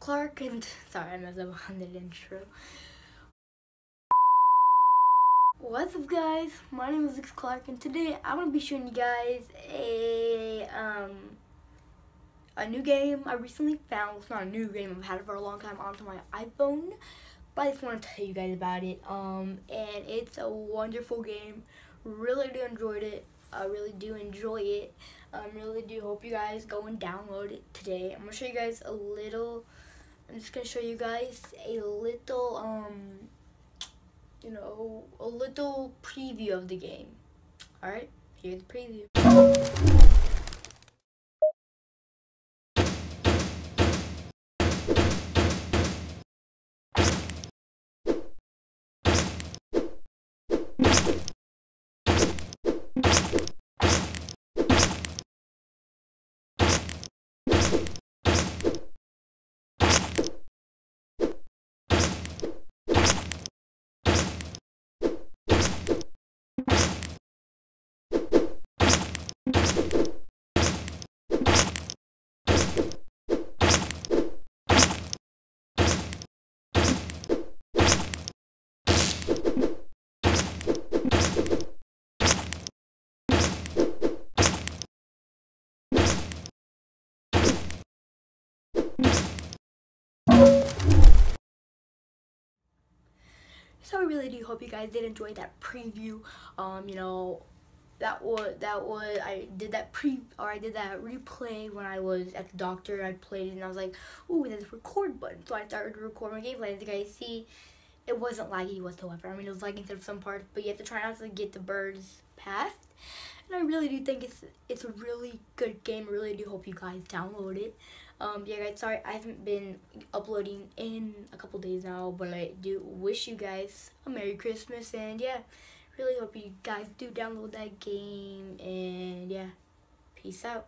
Clark and sorry I messed up on the intro. What's up guys? My name is Clark and today I'm gonna be showing you guys a um a new game I recently found. It's not a new game, I've had it for a long time onto my iPhone. But I just want to tell you guys about it. Um and it's a wonderful game. Really do enjoyed it. I really do enjoy it. I um, really do hope you guys go and download it today. I'm gonna show you guys a little. I'm just gonna show you guys a little um, you know, a little preview of the game. All right, here's the preview. So I really do hope you guys did enjoy that preview. Um, you know, that was that was I did that pre or I did that replay when I was at the doctor. I played it and I was like, ooh, there's a record button. So I started to record my gameplay. As you guys see, it wasn't laggy whatsoever. I mean, it was lagging through some parts, but you have to try not to get the birds past. Really do think it's it's a really good game. I really do hope you guys download it. Um, yeah, guys, sorry I haven't been uploading in a couple days now, but I do wish you guys a Merry Christmas, and yeah, really hope you guys do download that game, and yeah, peace out.